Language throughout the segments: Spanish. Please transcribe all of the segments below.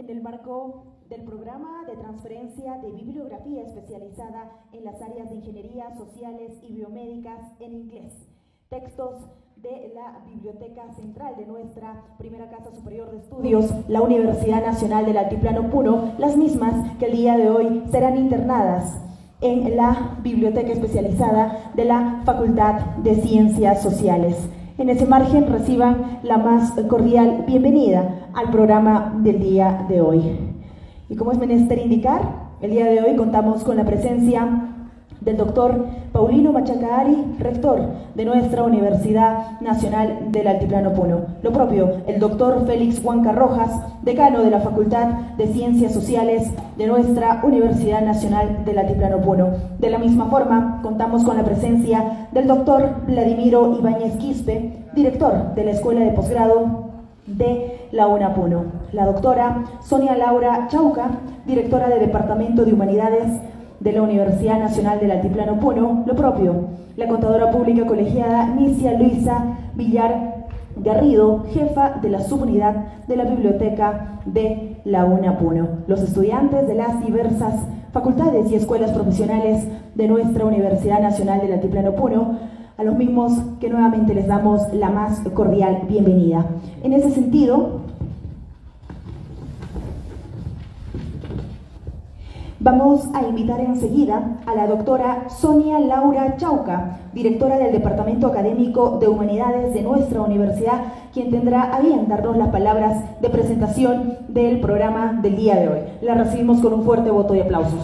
en el marco del programa de transferencia de bibliografía especializada en las áreas de ingeniería, sociales y biomédicas en inglés. Textos de la Biblioteca Central de nuestra primera Casa Superior de Estudios, la Universidad Nacional del Altiplano Puno, las mismas que el día de hoy serán internadas en la Biblioteca Especializada de la Facultad de Ciencias Sociales. En ese margen reciban la más cordial bienvenida al programa del día de hoy. Y como es menester indicar, el día de hoy contamos con la presencia del doctor Paulino Machacari, rector de nuestra Universidad Nacional del Altiplano Puno. Lo propio, el doctor Félix Huanca Rojas, decano de la Facultad de Ciencias Sociales de nuestra Universidad Nacional del Altiplano Puno. De la misma forma, contamos con la presencia del doctor Vladimiro Ibáñez Quispe, director de la Escuela de Posgrado de la UNA Puno. La doctora Sonia Laura Chauca, directora del Departamento de Humanidades de la Universidad Nacional del Altiplano Puno, lo propio, la contadora pública colegiada Nicia Luisa Villar Garrido, jefa de la subunidad de la biblioteca de la UNA Puno, los estudiantes de las diversas facultades y escuelas profesionales de nuestra Universidad Nacional del Altiplano Puno, a los mismos que nuevamente les damos la más cordial bienvenida. En ese sentido, Vamos a invitar enseguida a la doctora Sonia Laura Chauca, directora del Departamento Académico de Humanidades de nuestra universidad, quien tendrá a bien darnos las palabras de presentación del programa del día de hoy. La recibimos con un fuerte voto de aplausos.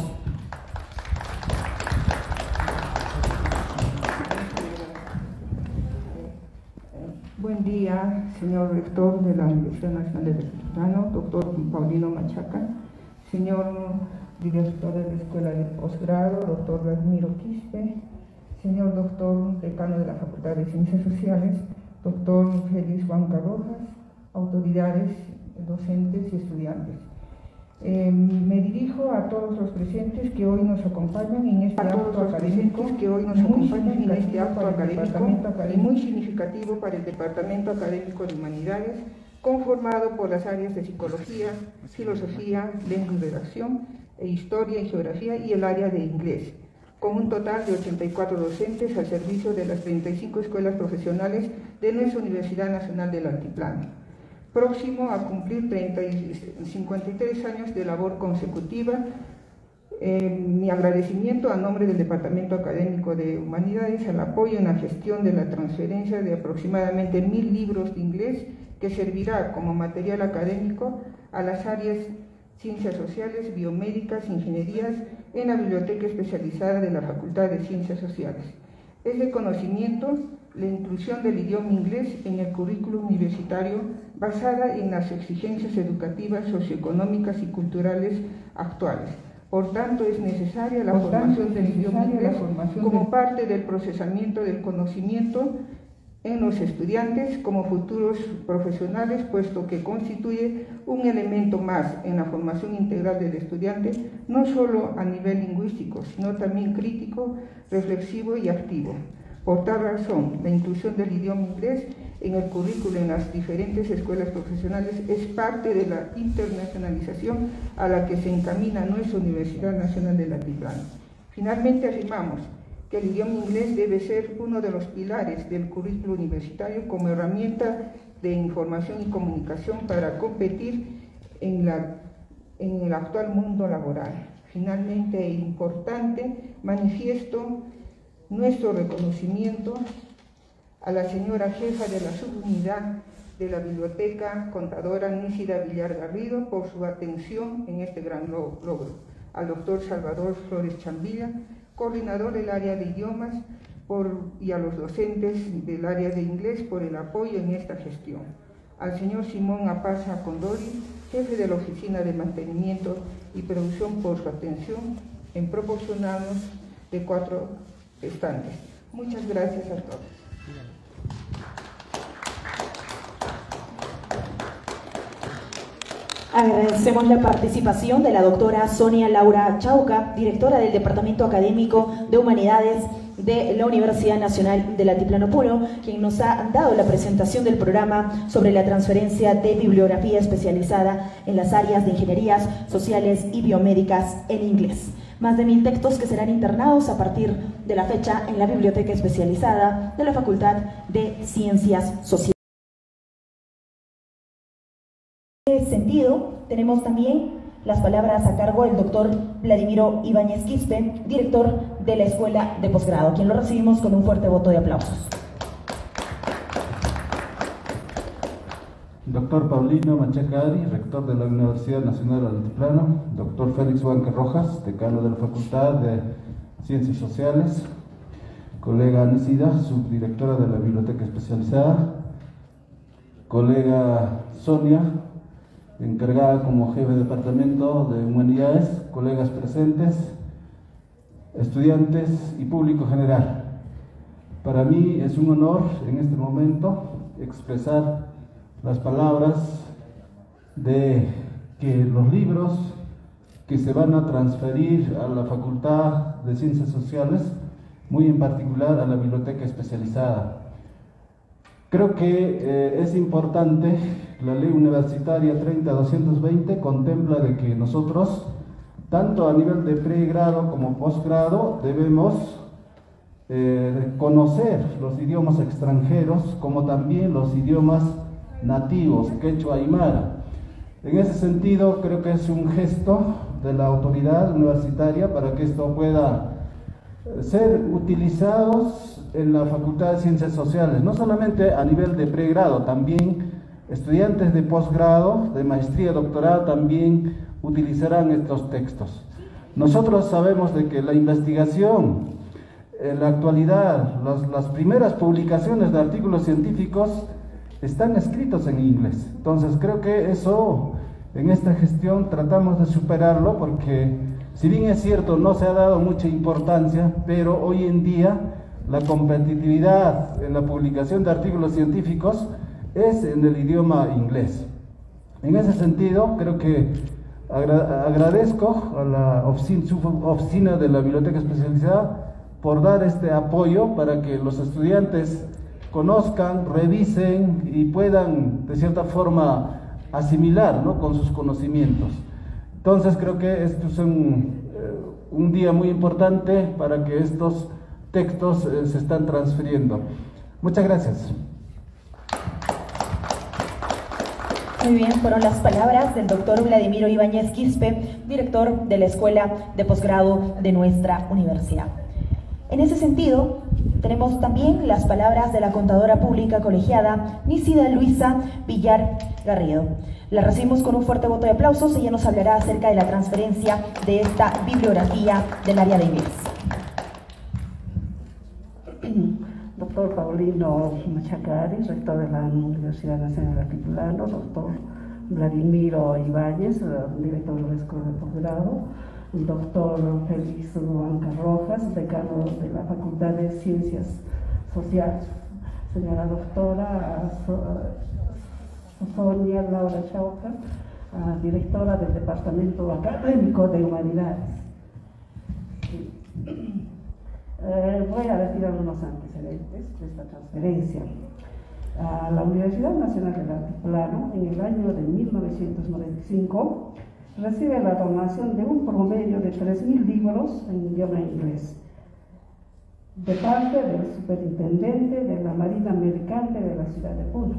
Buen día, señor rector de la Universidad Nacional de Mexicano, doctor Paulino Machaca, señor director de la Escuela de Posgrado, doctor Vladimiro Quispe, señor doctor decano de la Facultad de Ciencias Sociales, doctor Félix Juan Rojas, autoridades, docentes y estudiantes. Eh, me dirijo a todos los presentes que hoy nos acompañan en este acto académico que hoy nos acompañan en este acto académico muy significativo para el Departamento Académico de Humanidades conformado por las áreas de psicología, filosofía, lengua y redacción, e historia y geografía y el área de inglés, con un total de 84 docentes al servicio de las 35 escuelas profesionales de nuestra Universidad Nacional del Altiplano. Próximo a cumplir 30 53 años de labor consecutiva, eh, mi agradecimiento a nombre del Departamento Académico de Humanidades al apoyo en la gestión de la transferencia de aproximadamente mil libros de inglés que servirá como material académico a las áreas Ciencias Sociales, Biomédicas, Ingenierías en la Biblioteca Especializada de la Facultad de Ciencias Sociales. Es de conocimiento la inclusión del idioma inglés en el currículo universitario basada en las exigencias educativas, socioeconómicas y culturales actuales. Por tanto, es necesaria la formación del idioma inglés como parte del procesamiento del conocimiento en los estudiantes como futuros profesionales, puesto que constituye un elemento más en la formación integral del estudiante, no solo a nivel lingüístico, sino también crítico, reflexivo y activo. Por tal razón, la inclusión del idioma inglés en el currículo en las diferentes escuelas profesionales es parte de la internacionalización a la que se encamina nuestra Universidad Nacional de Altiplano. Finalmente afirmamos que el idioma inglés debe ser uno de los pilares del currículo universitario como herramienta de información y comunicación para competir en, la, en el actual mundo laboral. Finalmente e importante, manifiesto nuestro reconocimiento a la señora jefa de la subunidad de la biblioteca contadora Nísida Villar Garrido por su atención en este gran logro, al doctor Salvador Flores Chambilla, coordinador del área de idiomas y a los docentes del área de inglés por el apoyo en esta gestión. Al señor Simón Apaza Condori, jefe de la Oficina de Mantenimiento y Producción por su atención en proporcionarnos de cuatro estantes. Muchas gracias a todos. Agradecemos la participación de la doctora Sonia Laura Chauca, directora del Departamento Académico de Humanidades de la Universidad Nacional del Altiplano Puro, quien nos ha dado la presentación del programa sobre la transferencia de bibliografía especializada en las áreas de ingenierías sociales y biomédicas en inglés. Más de mil textos que serán internados a partir de la fecha en la biblioteca especializada de la Facultad de Ciencias Sociales. Sentido, tenemos también las palabras a cargo del doctor Vladimiro Ibáñez Quispe, director de la Escuela de Posgrado, quien lo recibimos con un fuerte voto de aplausos. Doctor Paulino Machacari, rector de la Universidad Nacional del Altiplano, doctor Félix Huanque Rojas, decano de la Facultad de Ciencias Sociales, colega Anisida, subdirectora de la Biblioteca Especializada, colega Sonia, encargada como jefe de departamento de humanidades, colegas presentes, estudiantes y público general. Para mí es un honor en este momento expresar las palabras de que los libros que se van a transferir a la Facultad de Ciencias Sociales, muy en particular a la biblioteca especializada, Creo que eh, es importante, la ley universitaria 30220 contempla de que nosotros, tanto a nivel de pregrado como posgrado, debemos eh, conocer los idiomas extranjeros como también los idiomas nativos, quechua y mara. En ese sentido, creo que es un gesto de la autoridad universitaria para que esto pueda ser utilizados en la Facultad de Ciencias Sociales, no solamente a nivel de pregrado, también estudiantes de posgrado, de maestría, doctorado, también utilizarán estos textos. Nosotros sabemos de que la investigación, en la actualidad, las, las primeras publicaciones de artículos científicos están escritos en inglés. Entonces creo que eso en esta gestión tratamos de superarlo porque si bien es cierto, no se ha dado mucha importancia, pero hoy en día la competitividad en la publicación de artículos científicos es en el idioma inglés. En ese sentido, creo que agradezco a la oficina de la Biblioteca Especializada por dar este apoyo para que los estudiantes conozcan, revisen y puedan de cierta forma asimilar con sus conocimientos. Entonces creo que esto es un, eh, día muy importante para que estos textos eh, se están transfiriendo. Muchas gracias. Muy bien, fueron las palabras del doctor Vladimiro Ibáñez Quispe, director de la Escuela de Posgrado de nuestra universidad. En ese sentido, tenemos también las palabras de la contadora pública colegiada Nisida Luisa Villar Garrido. La recibimos con un fuerte voto de aplausos ella nos hablará acerca de la transferencia de esta bibliografía del área de inglés. Doctor Paulino Machacari, rector de la Universidad Nacional de Altiplano, doctor Vladimiro Ibáñez, director de la Escuela de Posgrado, doctor Félix Banca Rojas, decano de la Facultad de Ciencias Sociales, señora doctora Sonia Laura Chauca, directora del Departamento Académico de Humanidades. Eh, voy a decir algunos antecedentes de esta transferencia. La Universidad Nacional del Altiplano, en el año de 1995, recibe la donación de un promedio de 3.000 libros en idioma inglés de parte del superintendente de la Marina Mercante de la ciudad de Puno,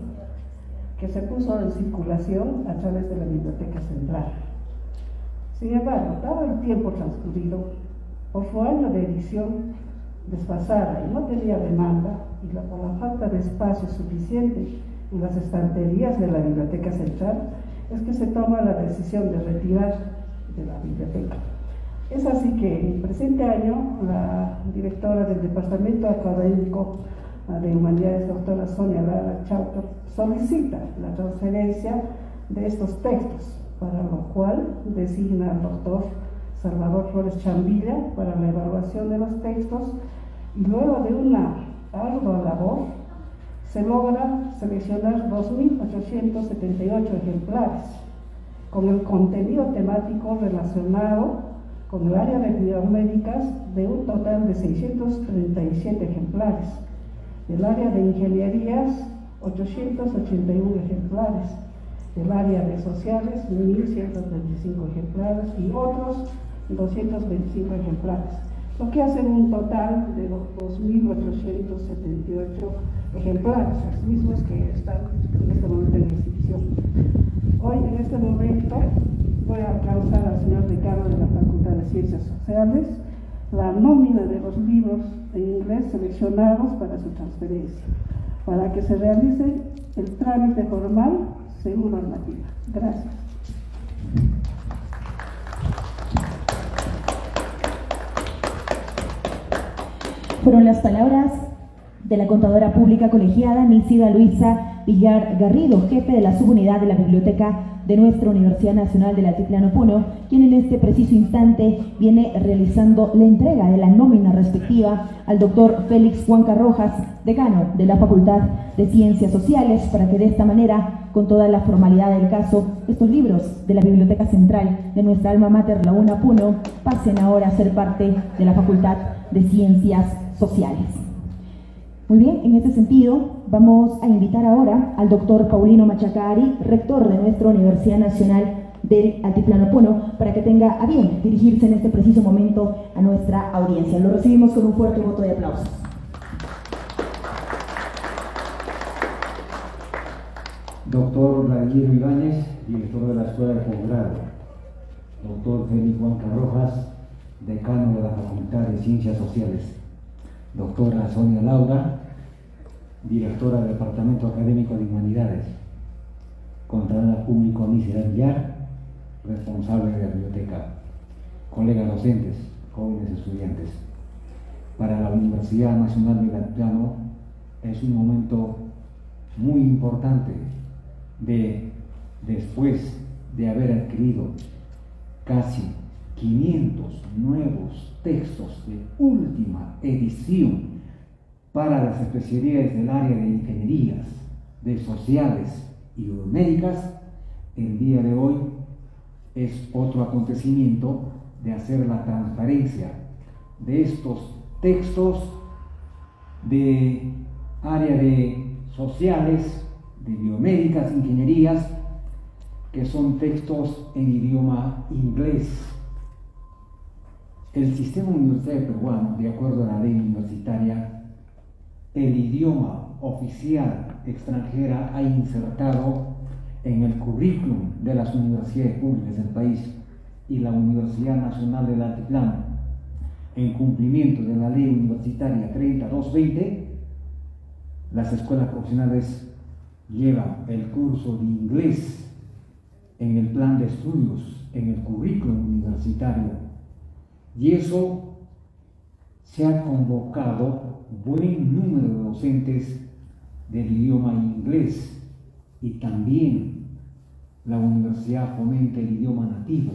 que se puso en circulación a través de la Biblioteca Central. Sin embargo, dado el tiempo transcurrido, por su año de edición desfasada y no tenía demanda, y por la falta de espacio suficiente en las estanterías de la Biblioteca Central, es que se toma la decisión de retirar de la biblioteca. Es así que en el presente año la directora del Departamento Académico de Humanidades, doctora Sonia Lara Chautor, solicita la transferencia de estos textos, para lo cual designa al doctor Salvador Flores Chambilla para la evaluación de los textos luego de una ardua labor se logra seleccionar 2.878 ejemplares con el contenido temático relacionado con el área de biomédicas de un total de 637 ejemplares, el área de ingenierías 881 ejemplares, el área de sociales 1.135 ejemplares y otros 225 ejemplares, lo que hace un total de 2.878 ejemplares, los mismos que están en este momento en institución. Hoy, en este momento, voy a alcanzar al señor decano de la Facultad de Ciencias Sociales la nómina de los libros en inglés seleccionados para su transferencia, para que se realice el trámite formal según normativa. Gracias. Fueron las palabras de la contadora pública colegiada Nisida Luisa Villar Garrido, jefe de la subunidad de la biblioteca de nuestra Universidad Nacional del Altiplano Puno, quien en este preciso instante viene realizando la entrega de la nómina respectiva al doctor Félix Juanca Rojas, decano de la Facultad de Ciencias Sociales, para que de esta manera, con toda la formalidad del caso, estos libros de la Biblioteca Central de nuestra alma mater, la UNA Puno, pasen ahora a ser parte de la Facultad de Ciencias Sociales. Muy bien, en este sentido, vamos a invitar ahora al doctor Paulino Machacari, rector de nuestra Universidad Nacional del Altiplano Puno, para que tenga a bien dirigirse en este preciso momento a nuestra audiencia. Lo recibimos con un fuerte voto de aplausos. Doctor Vladimiro Ibáñez, director de la Escuela de Posgrado. Doctor Félix Juan Rojas, decano de la Facultad de Ciencias Sociales. Doctora Sonia Laura, directora del Departamento Académico de Humanidades. Contadora Público Nícera Villar, responsable de la biblioteca. Colegas docentes, jóvenes estudiantes. Para la Universidad Nacional de Altiplano es un momento muy importante de después de haber adquirido casi 500 nuevos textos de última edición para las especialidades del área de ingenierías, de sociales y biomédicas, el día de hoy es otro acontecimiento de hacer la transparencia de estos textos de área de sociales, de biomédicas, ingenierías, que son textos en idioma inglés. El sistema universitario peruano, de acuerdo a la ley universitaria, el idioma oficial extranjera ha insertado en el currículum de las universidades públicas del país y la Universidad Nacional del Altiplano, en cumplimiento de la ley universitaria 30220, las escuelas profesionales llevan el curso de inglés en el plan de estudios, en el currículum universitario. Y eso se ha convocado buen número de docentes del idioma inglés y también la universidad fomenta el idioma nativo,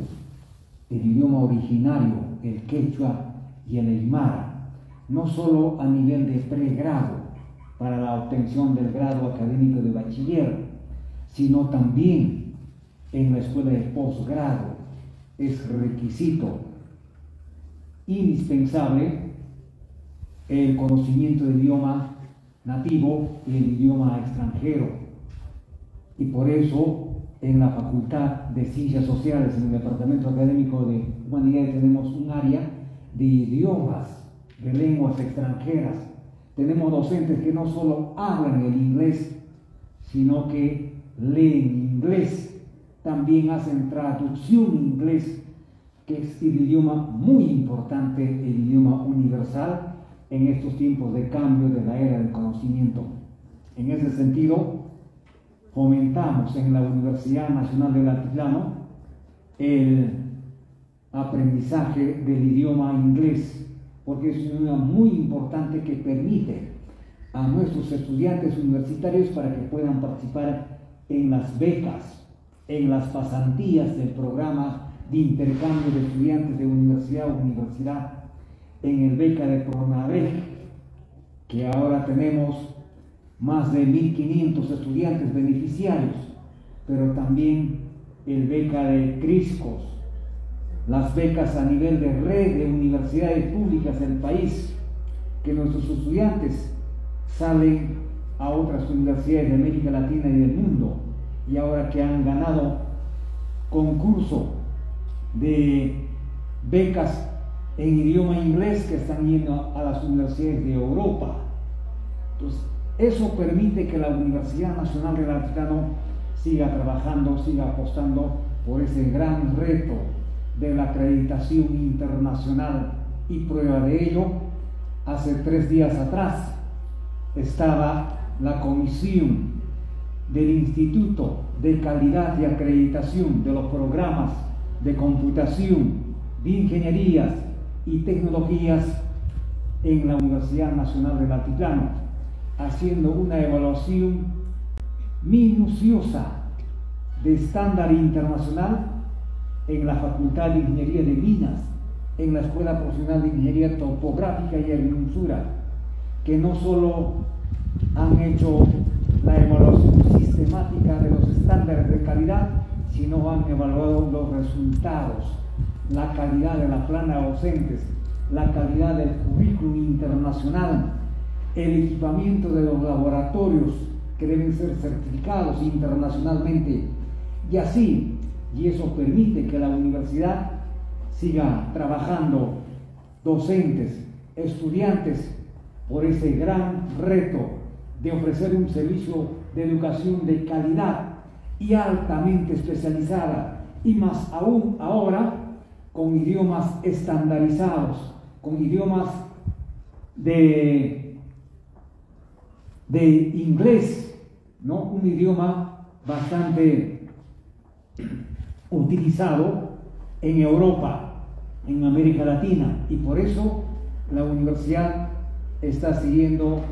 el idioma originario, el quechua y el aymara, no solo a nivel de pregrado para la obtención del grado académico de bachiller, sino también en la escuela de posgrado. Es requisito indispensable el conocimiento del idioma nativo y el idioma extranjero. Y por eso en la Facultad de Ciencias Sociales, en el Departamento Académico de Humanidades, tenemos un área de idiomas, de lenguas extranjeras. Tenemos docentes que no solo hablan el inglés, sino que leen inglés, también hacen traducción inglés, es el idioma muy importante, el idioma universal en estos tiempos de cambio de la era del conocimiento. En ese sentido, fomentamos en la Universidad Nacional del Altiplano el aprendizaje del idioma inglés, porque es un idioma muy importante que permite a nuestros estudiantes universitarios para que puedan participar en las becas, en las pasantías del programa de intercambio de estudiantes de universidad a universidad, en el beca de Pronavec, que ahora tenemos más de 1.500 estudiantes beneficiarios, pero también el beca de Criscos, las becas a nivel de red de universidades públicas del país, que nuestros estudiantes salen a otras universidades de América Latina y del mundo, y ahora que han ganado concurso de becas en idioma inglés que están yendo a las universidades de Europa. Entonces, eso permite que la Universidad Nacional del Altiplano siga trabajando, siga apostando por ese gran reto de la acreditación internacional y prueba de ello, hace tres días atrás estaba la comisión del Instituto de Calidad y Acreditación de los Programas de Computación, de Ingenierías y Tecnologías en la Universidad Nacional del Altiplano, haciendo una evaluación minuciosa de estándar internacional en la Facultad de Ingeniería de Minas, en la Escuela Profesional de Ingeniería Topográfica y Agrimensura, que no solo han hecho la evaluación sistemática de los estándares de calidad, sino han evaluado los resultados, la calidad de la plana de docentes, la calidad del currículum internacional, el equipamiento de los laboratorios que deben ser certificados internacionalmente y así, y eso permite que la universidad siga trabajando docentes, estudiantes, por ese gran reto de ofrecer un servicio de educación de calidad y altamente especializada, y más aún ahora con idiomas estandarizados, con idiomas de, de inglés, ¿no? un idioma bastante utilizado en Europa, en América Latina, y por eso la universidad está siguiendo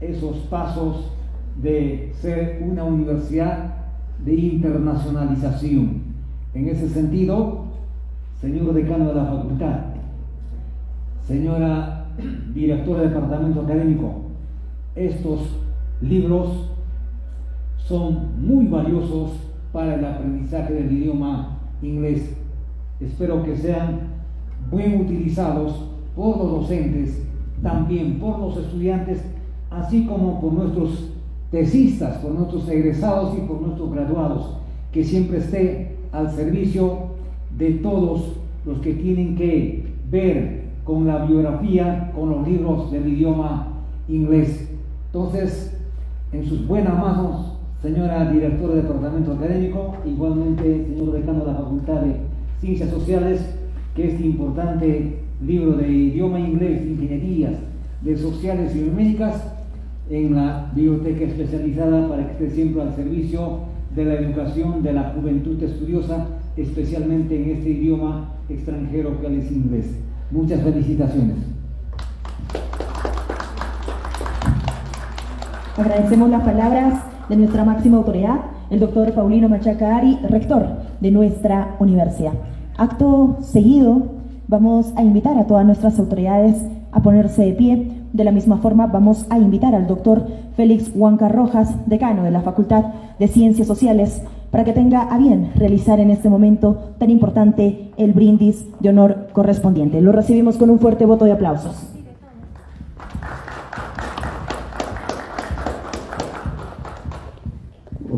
esos pasos de ser una universidad de internacionalización. En ese sentido, señor decano de la facultad, señora directora del departamento académico, estos libros son muy valiosos para el aprendizaje del idioma inglés. Espero que sean bien utilizados por los docentes, también por los estudiantes, así como por nuestros tesistas, por nuestros egresados y por nuestros graduados, que siempre esté al servicio de todos los que tienen que ver con la biografía, con los libros del idioma inglés. Entonces, en sus buenas manos, señora directora del departamento académico, igualmente señor decano de la Facultad de Ciencias Sociales, que este importante libro de idioma inglés, ingenierías, de sociales y biomédicas, en la biblioteca especializada para que esté siempre al servicio de la educación de la juventud estudiosa, especialmente en este idioma extranjero que es inglés. Muchas felicitaciones. Agradecemos las palabras de nuestra máxima autoridad, el doctor Paulino Machaca Ari, rector de nuestra universidad. Acto seguido, vamos a invitar a todas nuestras autoridades a ponerse de pie. De la misma forma, vamos a invitar al doctor Félix Huanca Rojas, decano de la Facultad de Ciencias Sociales, para que tenga a bien realizar en este momento tan importante el brindis de honor correspondiente. Lo recibimos con un fuerte voto de aplausos.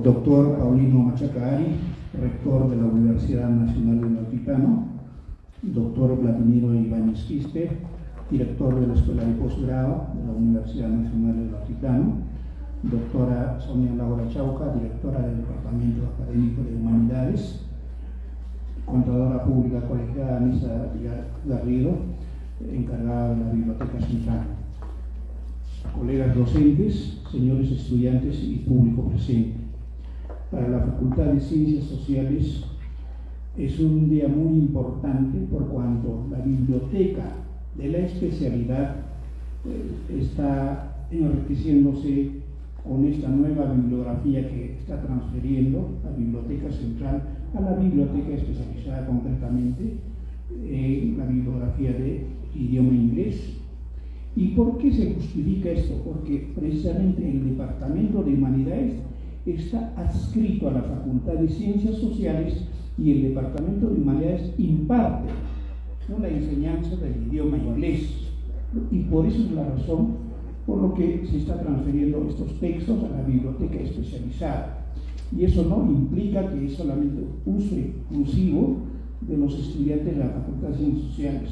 Doctor Paulino Machacari, rector de la Universidad Nacional del Altiplano, doctor Vladimiro Ibáñez Quispe, director de la Escuela de Postgrado de la Universidad Nacional del Altiplano, doctora Sonia Laura Chauca, directora del Departamento Académico de Humanidades, contadora pública colegiada Anisa Garrido, encargada de la Biblioteca Central, colegas docentes, señores estudiantes y público presente. Para la Facultad de Ciencias Sociales es un día muy importante por cuanto la biblioteca de la especialidad eh, está enriqueciéndose con esta nueva bibliografía que está transfiriendo la Biblioteca Central a la biblioteca especializada concretamente en la bibliografía de idioma inglés. ¿Y por qué se justifica esto? Porque precisamente el Departamento de Humanidades está adscrito a la Facultad de Ciencias Sociales y el Departamento de Humanidades imparte la enseñanza del idioma inglés. Y por eso es la razón por lo que se está transfiriendo estos textos a la biblioteca especializada. Y eso no implica que es solamente uso exclusivo de los estudiantes de la Facultad de Ciencias Sociales,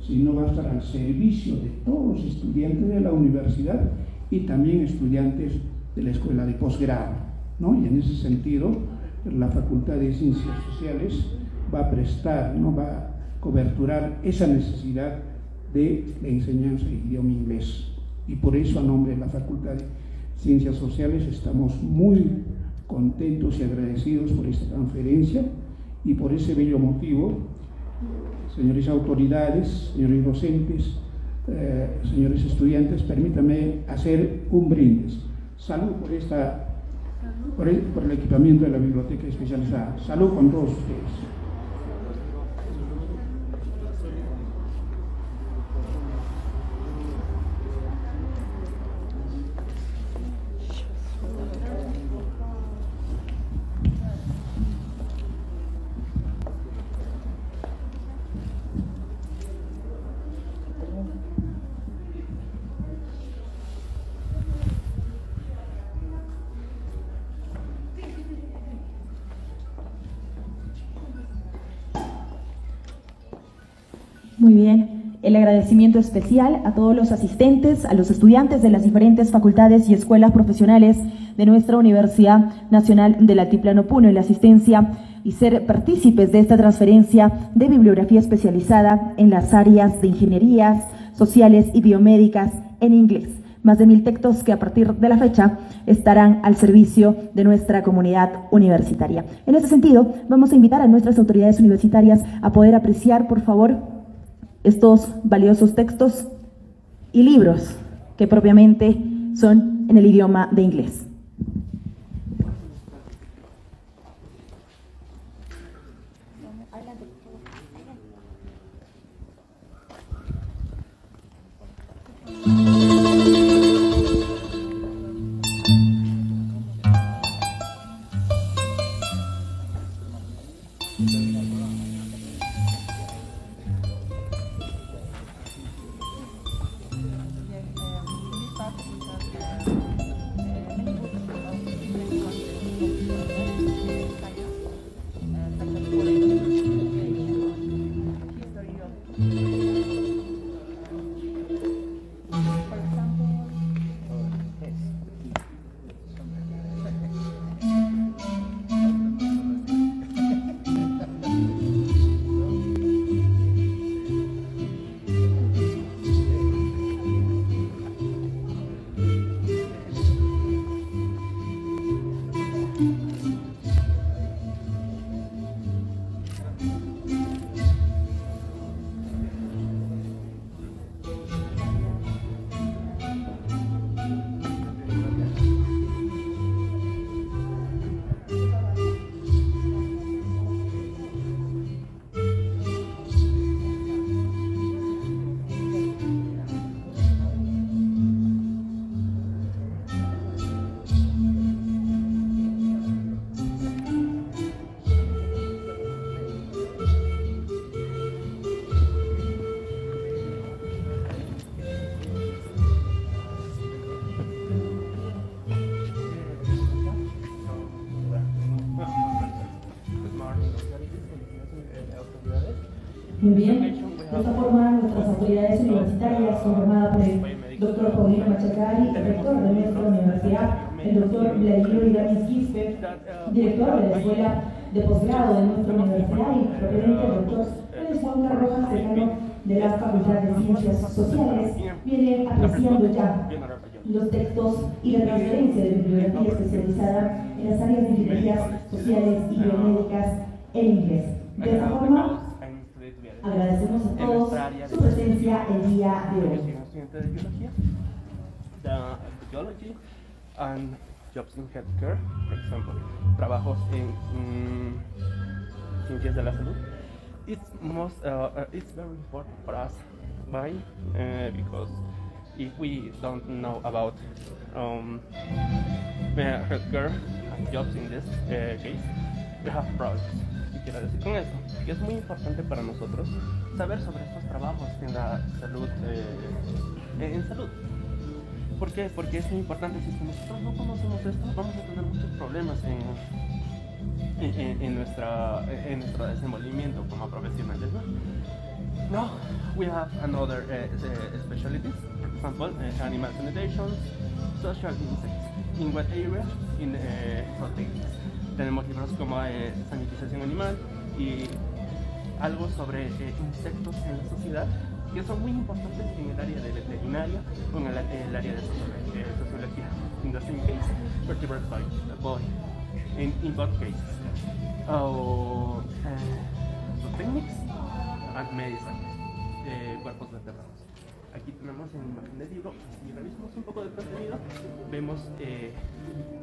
sino va a estar al servicio de todos los estudiantes de la universidad y también estudiantes de la escuela de posgrado. ¿no? Y en ese sentido, la Facultad de Ciencias Sociales va a prestar, ¿no? va coberturar esa necesidad de la enseñanza de idioma inglés. Y por eso, a nombre de la Facultad de Ciencias Sociales, estamos muy contentos y agradecidos por esta conferencia y por ese bello motivo, señores autoridades, señores docentes, eh, señores estudiantes, permítanme hacer un brindis. Salud por, esta, por el equipamiento de la biblioteca especializada. Salud con todos ustedes. Muy bien. El agradecimiento especial a todos los asistentes, a los estudiantes de las diferentes facultades y escuelas profesionales de nuestra Universidad Nacional del Altiplano Puno y la asistencia y ser partícipes de esta transferencia de bibliografía especializada en las áreas de ingenierías, sociales y biomédicas en inglés. Más de mil textos que a partir de la fecha estarán al servicio de nuestra comunidad universitaria. En ese sentido, vamos a invitar a nuestras autoridades universitarias a poder apreciar, por favor, estos valiosos textos y libros que propiamente son en el idioma de inglés. De esta forma, nuestras autoridades universitarias, conformadas por el doctor Paulino Machacari, rector de nuestra universidad, el doctor Vladimir Ibáñez Quispe, director de la Escuela de Posgrado de nuestra universidad y propiamente el doctor Pérez Juan Rojas, decano de la Facultad de Ciencias Sociales, vienen apreciando ya los textos y la transferencia de bibliografía especializada en las áreas de ingenierías sociales y biomédicas en inglés. De esta forma, Agradecemos a todos su presencia el día de hoy. biology and jobs in healthcare, for example, trabajos en mm, ciencias de la salud. It's most, uh, it's very important for us, why? Uh, because if we don't know about um, healthcare and jobs in this uh, case, we have problems. quiero decir con? Que es muy importante para nosotros saber sobre estos trabajos en la salud, eh, en salud. ¿Por qué? Porque es muy importante. Si nosotros no conocemos esto, vamos a tener muchos problemas en, en, nuestra, en nuestro desenvolvimiento como profesionales. ¿no? Now we have another uh, uh, specialties, for example, uh, animal sanitation, social insects. In what area? In uh. Tenemos libros como eh, sanitización animal y algo sobre eh, insectos en la sociedad que son muy importantes en el área de veterinaria o en el, área de sociología, eh, sociología. In the same case, vertebrate body, in, in both cases. Oh, uh, techniques and medicine, eh, cuerpos vertebrados. Aquí tenemos en imagen del libro, si revisamos un poco del contenido, vemos eh,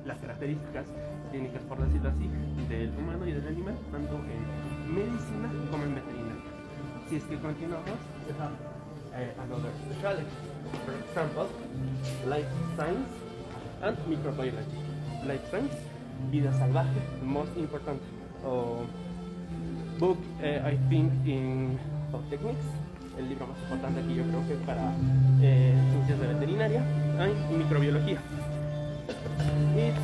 las características clínicas, por decirlo así, del humano y del animal, tanto en medicina como en veterinaria. Si es que continuamos, uh, another specialty. For example, life science and microbiology. Life science, vida salvaje, most important uh, book, uh, I think, in of techniques. El libro más importante aquí yo creo que para eh, ciencias de veterinaria y microbiología. It's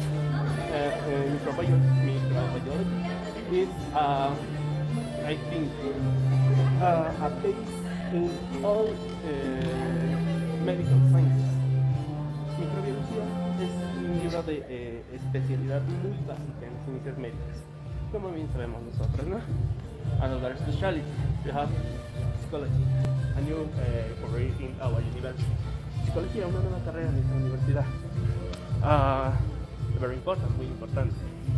uh, microbiology, microbiology is, uh, I think, uh, a base in all uh, medical sciences. Microbiología es un libro de eh, especialidad muy básica en ciencias médicas, como bien sabemos nosotros, ¿no? Another specialty, we have psychology, a new uh, career in our university. Psicología, una nueva carrera en nuestra universidad. Uh, very important, muy importante,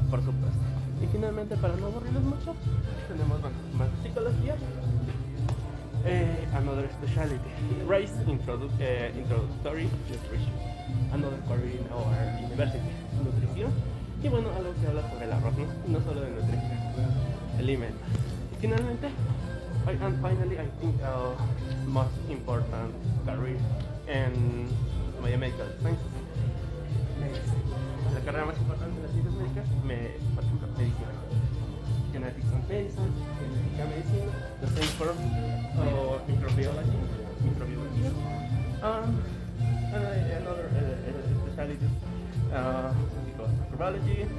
por supuesto. Y finalmente, para no aburrirlos mucho, tenemos bueno, más psicología. Eh, another specialty, race introdu eh, introductory nutrition. Another career in our university, nutrición. Y bueno, algo que habla sobre el arroz, ¿no? No solo de nutrición, alimentos. Y finalmente, and finally, I think uh, most important career in biomedical sciences. Medicine. La carrera más importante de las ciencias médicas, me, por ejemplo, medicina. Genetics and medicine, genética medicina, the same for uh, microbiology, microbiología, um, and uh, another uh, uh, specialties, uh, microbiology,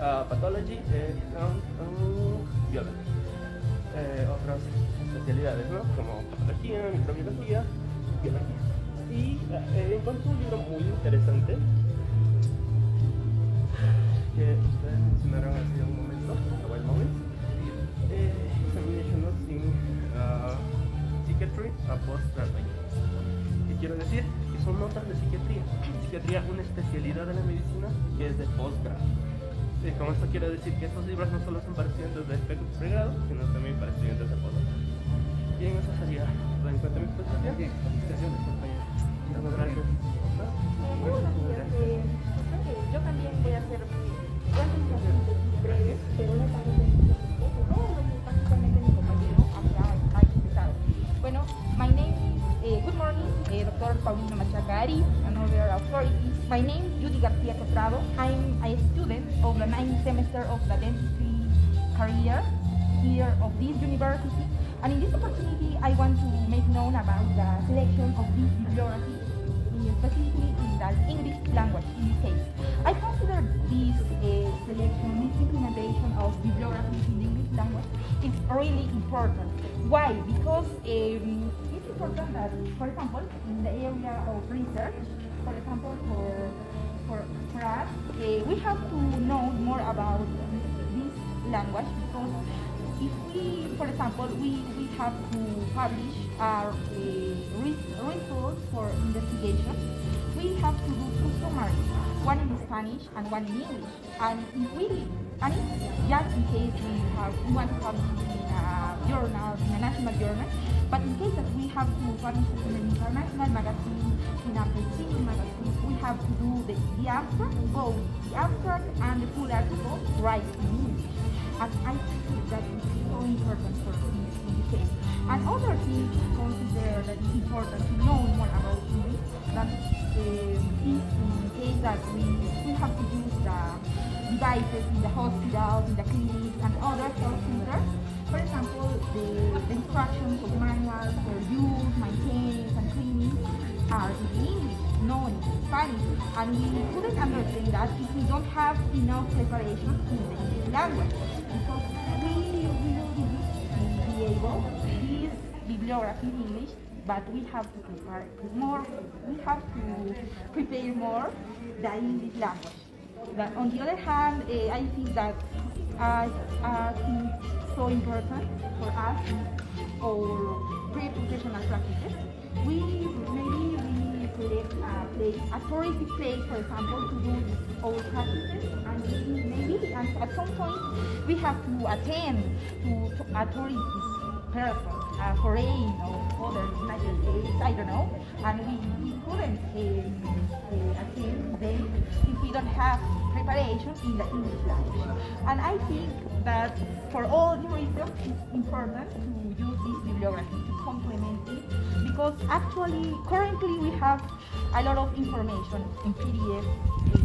uh, pathology, and um, um, biology. Eh, otras especialidades, ¿no? Como patología, microbiología, biología. Y eh, encontré un libro muy interesante que ustedes mencionaron hace un momento, a buen momento. Eh, Examination Notes in uh, Psychiatry a Postgraduate. ¿Qué quiero decir? Que son notas de psiquiatría. Psiquiatría, una especialidad de la medicina que es de postgrado. Sí, con esto quiero decir que estos libros no solo son para estudiantes de pregrado, sino también para estudiantes de posgrado. Y en eso sería la encuentro mi exposición. Bien, felicitaciones, compañero. Muchas gracias. Buenos días. Creo que yo también voy a hacer presentaciones breves, pero no tan extensivas como todo lo que básicamente mi compañero había ha expresado. Bueno, my name is, eh, good morning, eh, Dr. Paulino Machacari, authorities. My name is Judy Garcia Cotrado. I'm a of the ninth semester of the dentistry career here of this university. And in this opportunity, I want to make known about the selection of this bibliography, specifically in the English language in this case. I consider this uh, selection, this implementation of bibliographies in the English language is really important. Why? Because um, it's important that, for example, in the area of research, for example, for, for, for us, uh, we have to know more about this language because if we, for example, we, we have to publish our uh, results for investigation, we have to do two summaries, one in Spanish and one in English. And if we, and it's just in case we have we want to publish in a journal, in a national journal, but in case that we have to publish in an international magazine, in a prestigious magazine, we have to do the, the abstract, both the abstract and the full article, right in English. And I think that is so important for this in this case. And other things consider that is important to know more about English, that uh, in case that we, we have to use the devices in the hospitals, in the clinics, and other health centers. For example, the, instructions or manuals for use, maintenance, and cleaning are in English, not in Spanish, and we couldn't understand that if we don't have enough preparation in the English language. Because we really be able to use bibliography in English, but we have to prepare more, we have to prepare more the English language. But on the other hand, uh, I think that uh, uh, so important for us or pre-professional practices. We maybe we select a place, a touristic place, for example, to do our practices, and maybe and at some point we have to attend to, to a tourist person, a foreign or other United States, I don't know, and we, we couldn't um, uh, attend them if we don't have preparation in the English language. And I think that for all the reasons it's important to use this bibliography to complement it because actually currently we have a lot of information in PDF,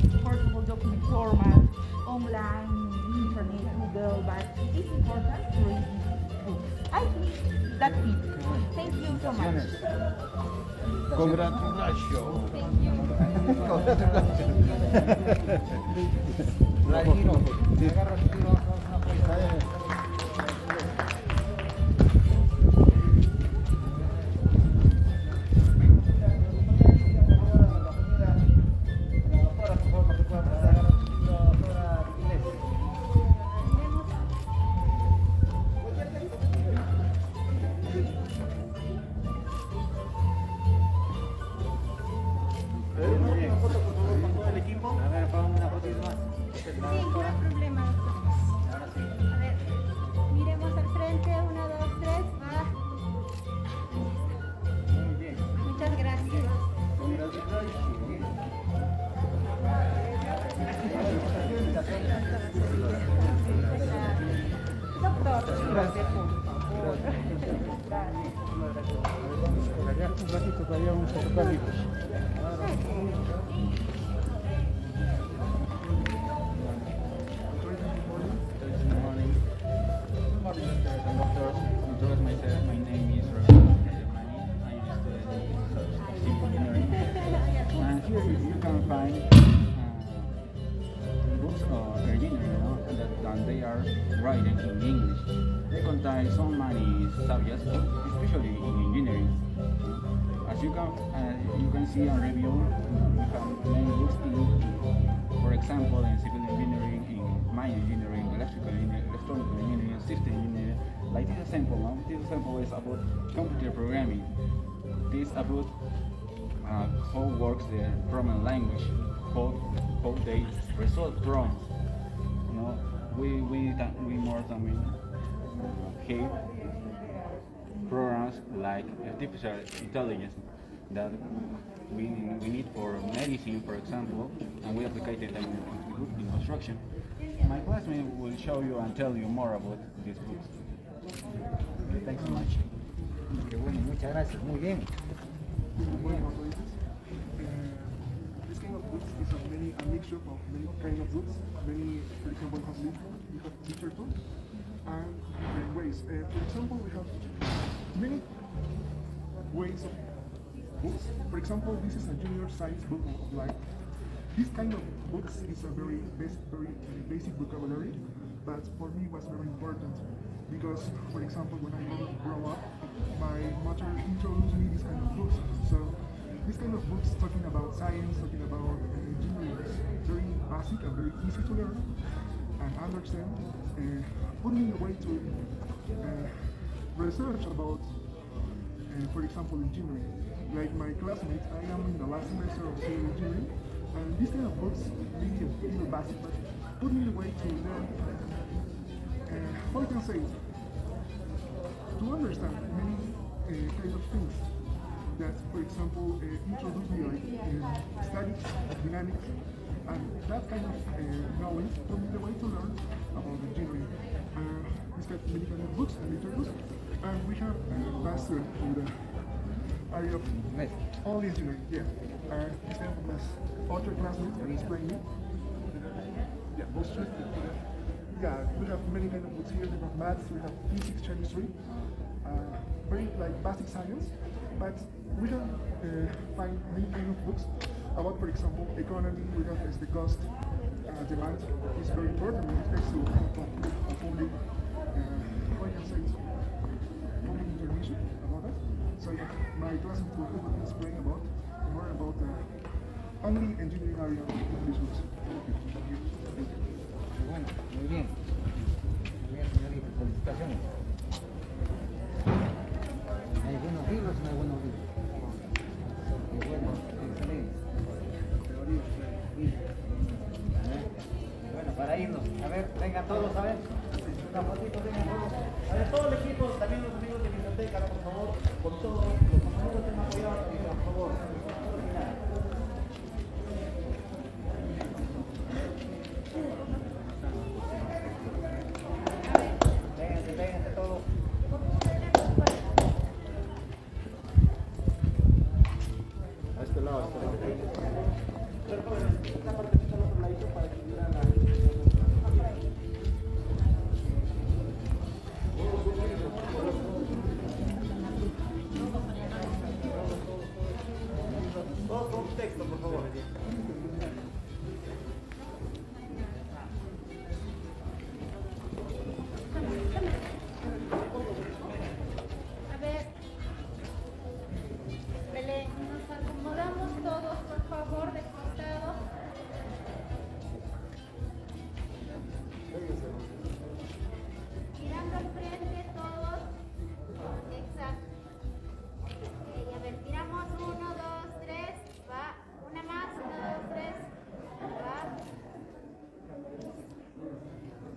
in portable document format, online, internet, Google, but it's important to read. I think that's it. Thank you so much. Congratulations. Thank you. Sí, see on review, we many books for example, in civil engineering, in mine engineering, electrical engineering, electronic engineering, system engineering. Like this example, no? this example is about computer programming. This about uh, how works the programming language, how, how they resolve problems. You know, we we we more than we have programs like artificial intelligence that we, we need for medicine, for example, and we applied them in, in construction. My classmate will show you and tell you more about these books. Okay, thanks so much. Qué bueno, muchas gracias. Muy bien. this kind of books is a many a mixture of many kind of books. Many, for example, has lit- we have literature and different ways. Uh, for example, we have many ways of books. For example, this is a junior science book of life. This kind of books is a very basic, very basic vocabulary, but for me was very important because, for example, when I grow up, my mother introduced me this kind of books. So this kind of books talking about science, talking about engineering very basic and very easy to learn and understand. Uh, put me in a way to uh, research about, uh, for example, engineering. Like my classmates, I am in the last semester of civil engineering, and this kind of books a little basic, but put me in a way to learn. Uh, how I can say? To understand many uh, kind of things that, for example, uh, introduce me like uh, statics, dynamics, and that kind of uh, knowledge put me the way to learn about engineering. Uh, we've got many kind of books and literatures, and we have a master in the area of all engineering. Yeah, uh, this kind of class, other classmates can explain me. yeah, most strict. Yeah, we have many kind of books here. We have maths, we have physics, chemistry, uh, very like basic science. But we can uh, find many kind of books about, for example, economy. We have as the cost, uh, demand is very important to So my class in Turku will explain about more about the only engineering area of muy bien. Muy bien, señorita. Felicitaciones. Favor, por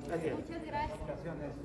Muchas gracias.